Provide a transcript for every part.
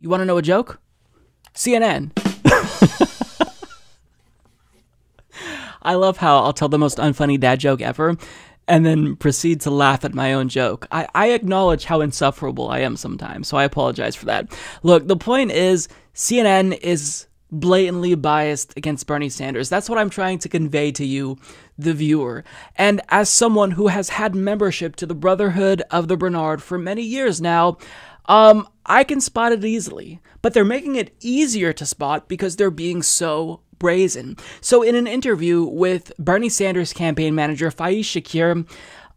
You want to know a joke? CNN. I love how I'll tell the most unfunny dad joke ever and then proceed to laugh at my own joke. I, I acknowledge how insufferable I am sometimes, so I apologize for that. Look, the point is CNN is blatantly biased against Bernie Sanders. That's what I'm trying to convey to you, the viewer. And as someone who has had membership to the Brotherhood of the Bernard for many years now, um, I can spot it easily. But they're making it easier to spot because they're being so brazen. So, in an interview with Bernie Sanders campaign manager Faiz Shakir,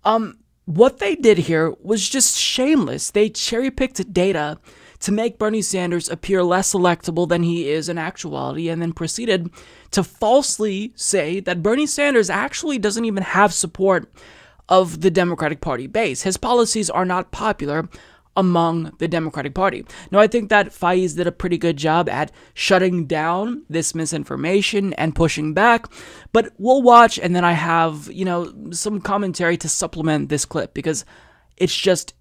um, what they did here was just shameless. They cherry picked data to make Bernie Sanders appear less electable than he is in actuality, and then proceeded to falsely say that Bernie Sanders actually doesn't even have support of the Democratic Party base. His policies are not popular among the Democratic Party. Now, I think that Faiz did a pretty good job at shutting down this misinformation and pushing back, but we'll watch and then I have, you know, some commentary to supplement this clip because it's just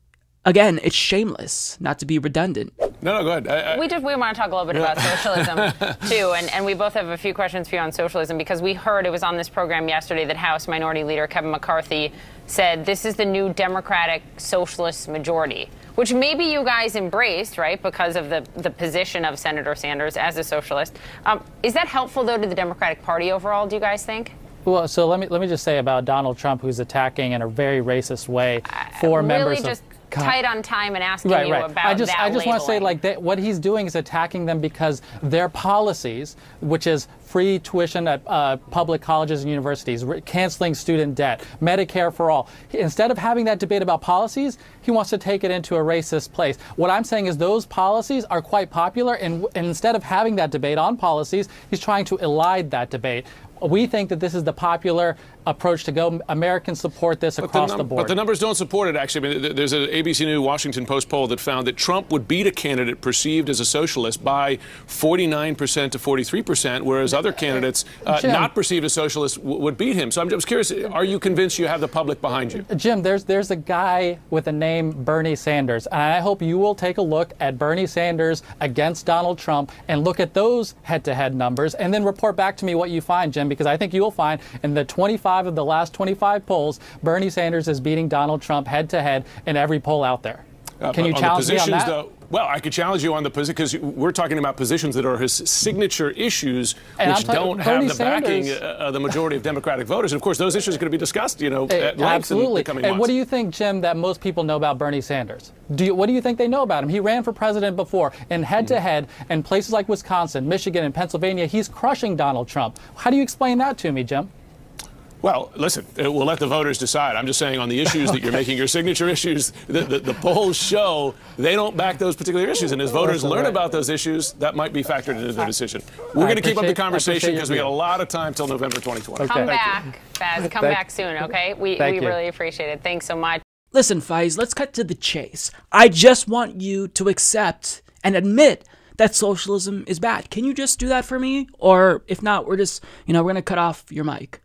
again, it's shameless, not to be redundant. No, no, go ahead. I, I, we did. We want to talk a little bit about socialism too, and, and we both have a few questions for you on socialism because we heard it was on this program yesterday that House Minority Leader Kevin McCarthy said this is the new Democratic Socialist majority, which maybe you guys embraced, right, because of the the position of Senator Sanders as a socialist. Um, is that helpful though to the Democratic Party overall? Do you guys think? Well, so let me let me just say about Donald Trump, who's attacking in a very racist way for uh, really members just of tight on time and asking right, you right. about I just, that I just want to say, like, they, what he's doing is attacking them because their policies, which is free tuition at uh, public colleges and universities, canceling student debt, Medicare for all. Instead of having that debate about policies, he wants to take it into a racist place. What I'm saying is those policies are quite popular, and, and instead of having that debate on policies, he's trying to elide that debate. We think that this is the popular approach to go. Americans support this across the, the, board. But the numbers don't support it, actually. I mean, there's an ABC News Washington Post poll that found that Trump would beat a candidate perceived as a socialist by 49% to 43%, whereas other candidates uh, Jim, not perceived as socialists would beat him. So I'm just curious, are you convinced you have the public behind you? Jim, there's there's a guy with a name Bernie Sanders, and I hope you will take a look at Bernie Sanders against Donald Trump and look at those head-to-head numbers, and then report back to me what you find, Jim, because I think you will find in the 25 of the last 25 polls, Bernie Sanders is beating Donald Trump head-to-head in every poll out there. Uh, Can you challenge me on that? Though, well, I could challenge you on the position because we're talking about positions that are his signature issues, And which don't have the backing Sanders- uh, of the majority of Democratic voters. And of course, those issues are going to be discussed, you know, Hey, at absolutely. in the coming and months. what do you think, Jim, that most people know about Bernie Sanders? Do you, what do you think they know about him? He ran for president before, and head to head, in places like Wisconsin, Michigan, and Pennsylvania, he's crushing Donald Trump. How do you explain that to me, Jim? Well, listen, uh, we'll let the voters decide. I'm just saying on the issues that you're making your signature issues, the, the, the polls show they don't back those particular issues. And as voters learn right. about those issues, that might be factored into their decision. We're going to keep up the conversation because we your got a lot of time till November 2020. Okay. Come Thank back, Faz. Come Thank- back soon, okay? We, Thank we you. really appreciate it. Thanks so much. Listen, Faz, let's cut to the chase. I just want you to accept and admit that socialism is bad. Can you just do that for me? Or if not, we're just, you know, we're going to cut off your mic.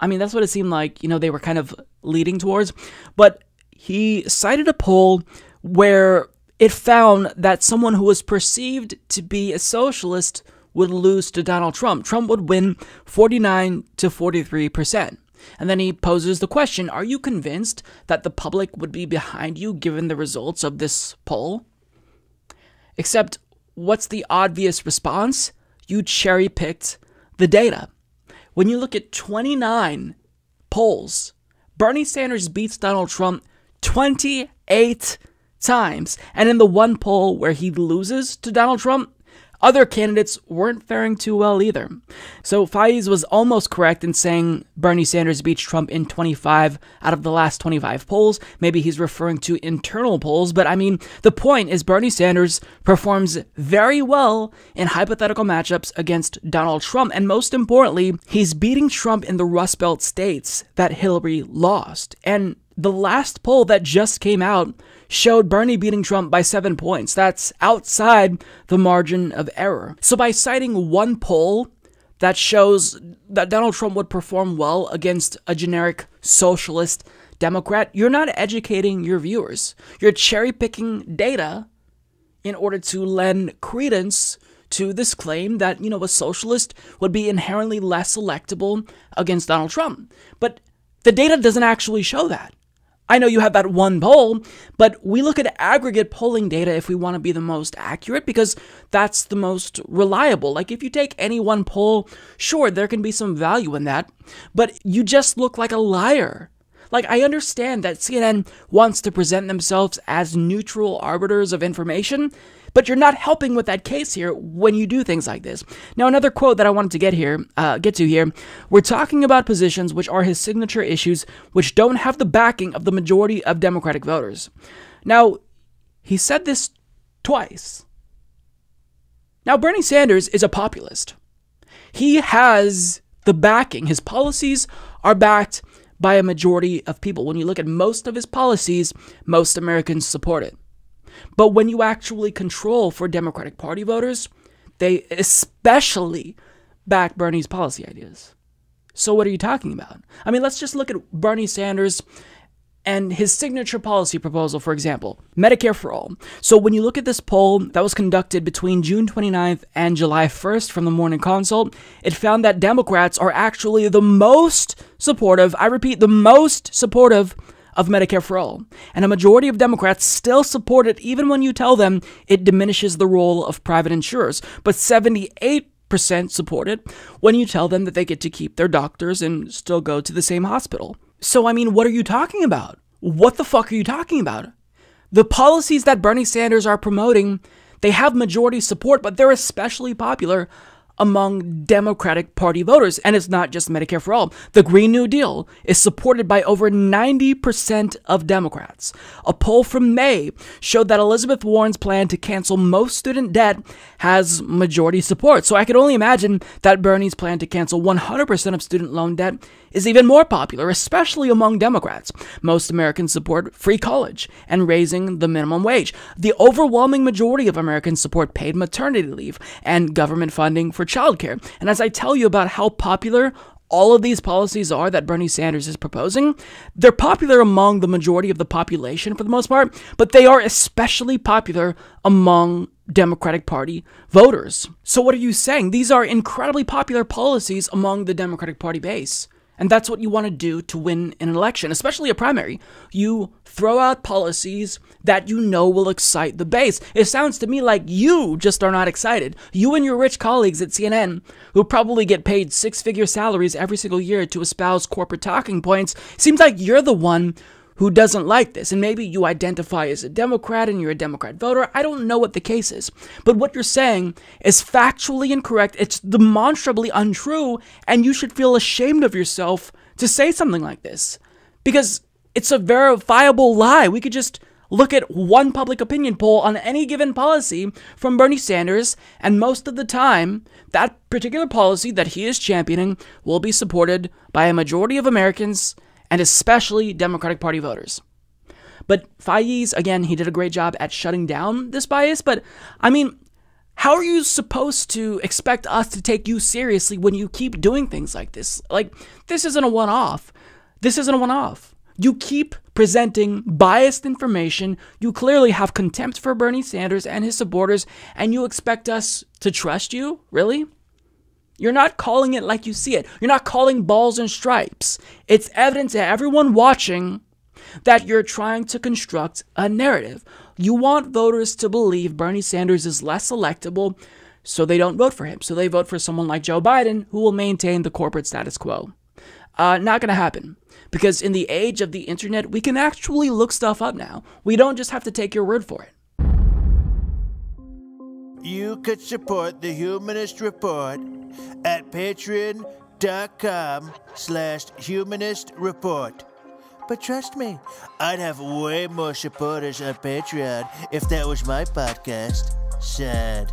I mean, that's what it seemed like, you know, they were kind of leading towards. But he cited a poll where it found that someone who was perceived to be a socialist would lose to Donald Trump. Trump would win 49 to 43%. And then he poses the question Are you convinced that the public would be behind you given the results of this poll? Except, what's the obvious response? You cherry picked the data. When you look at 29 polls, Bernie Sanders beats Donald Trump 28 times. And in the one poll where he loses to Donald Trump, other candidates weren't faring too well either. So Faiz was almost correct in saying Bernie Sanders beats Trump in 25 out of the last 25 polls. Maybe he's referring to internal polls, but I mean, the point is Bernie Sanders performs very well in hypothetical matchups against Donald Trump. And most importantly, he's beating Trump in the Rust Belt states that Hillary lost. And the last poll that just came out showed Bernie beating Trump by seven points. That's outside the margin of error. So by citing one poll that shows that Donald Trump would perform well against a generic socialist Democrat, you're not educating your viewers. You're cherry picking data in order to lend credence to this claim that, you know, a socialist would be inherently less electable against Donald Trump. But the data doesn't actually show that. I know you have that one poll, but we look at aggregate polling data if we want to be the most accurate because that's the most reliable. Like if you take any one poll, sure, there can be some value in that, but you just look like a liar. Like, I understand that CNN wants to present themselves as neutral arbiters of information, but you're not helping with that case here when you do things like this. Now, another quote that I wanted to get here, uh, get to here, we're talking about positions which are his signature issues, which don't have the backing of the majority of Democratic voters. Now, he said this twice. Now, Bernie Sanders is a populist. He has the backing. His policies are backed by a majority of people. When you look at most of his policies, most Americans support it. But when you actually control for Democratic Party voters, they especially back Bernie's policy ideas. So, what are you talking about? I mean, let's just look at Bernie Sanders and his signature policy proposal, for example, Medicare for All. So, when you look at this poll that was conducted between June 29th and July 1st from the Morning Consult, it found that Democrats are actually the most supportive, I repeat, the most supportive of Medicare for All. And a majority of Democrats still support it even when you tell them it diminishes the role of private insurers. But 78 percent support it when you tell them that they get to keep their doctors and still go to the same hospital. So, I mean, what are you talking about? What the fuck are you talking about? The policies that Bernie Sanders are promoting, they have majority support, but they're especially popular among Democratic Party voters. And it's not just Medicare for All. The Green New Deal is supported by over 90% of Democrats. A poll from May showed that Elizabeth Warren's plan to cancel most student debt has majority support. So I could only imagine that Bernie's plan to cancel 100% of student loan debt is even more popular, especially among Democrats. Most Americans support free college and raising the minimum wage. The overwhelming majority of Americans support paid maternity leave and government funding for childcare. And as I tell you about how popular all of these policies are that Bernie Sanders is proposing, they're popular among the majority of the population for the most part, but they are especially popular among Democratic Party voters. So, what are you saying? These are incredibly popular policies among the Democratic Party base. And that's what you want to do to win an election, especially a primary. You throw out policies that you know will excite the base. It sounds to me like you just are not excited. You and your rich colleagues at CNN, who probably get paid six figure salaries every single year to espouse corporate talking points, seems like you're the one who doesn't like this. And maybe you identify as a Democrat and you're a Democrat voter. I don't know what the case is. But what you're saying is factually incorrect. It's demonstrably untrue. And you should feel ashamed of yourself to say something like this because it's a verifiable lie. We could just look at one public opinion poll on any given policy from Bernie Sanders, and most of the time, that particular policy that he is championing will be supported by a majority of Americans and especially Democratic Party voters. But Faiz, again, he did a great job at shutting down this bias. But I mean, how are you supposed to expect us to take you seriously when you keep doing things like this? Like, this isn't a one off. This isn't a one off. You keep presenting biased information. You clearly have contempt for Bernie Sanders and his supporters, and you expect us to trust you? Really? You're not calling it like you see it. You're not calling balls and stripes. It's evident to everyone watching that you're trying to construct a narrative. You want voters to believe Bernie Sanders is less electable, so they don't vote for him. So they vote for someone like Joe Biden, who will maintain the corporate status quo. Uh, not going to happen. Because in the age of the internet, we can actually look stuff up now. We don't just have to take your word for it. You could support the Humanist Report at patreon.com slash humanist report. But trust me, I'd have way more supporters on Patreon if that was my podcast. Sad.